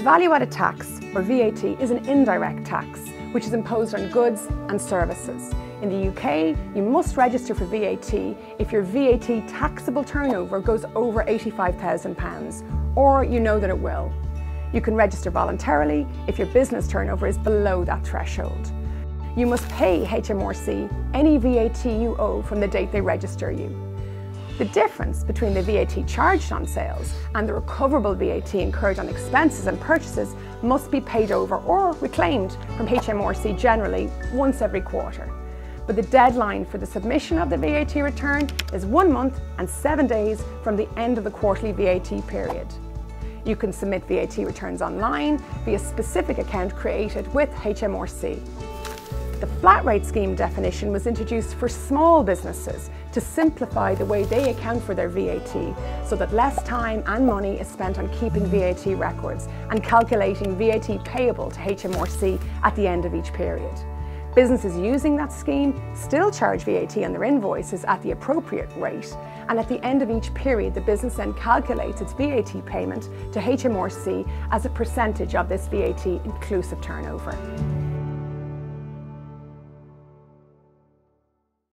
Value added tax, or VAT, is an indirect tax which is imposed on goods and services. In the UK, you must register for VAT if your VAT taxable turnover goes over £85,000 or you know that it will. You can register voluntarily if your business turnover is below that threshold. You must pay HMRC any VAT you owe from the date they register you. The difference between the VAT charged on sales and the recoverable VAT incurred on expenses and purchases must be paid over or reclaimed from HMRC generally once every quarter. But the deadline for the submission of the VAT return is one month and seven days from the end of the quarterly VAT period. You can submit VAT returns online via specific account created with HMRC. The flat rate scheme definition was introduced for small businesses to simplify the way they account for their VAT so that less time and money is spent on keeping VAT records and calculating VAT payable to HMRC at the end of each period. Businesses using that scheme still charge VAT on their invoices at the appropriate rate and at the end of each period the business then calculates its VAT payment to HMRC as a percentage of this VAT inclusive turnover.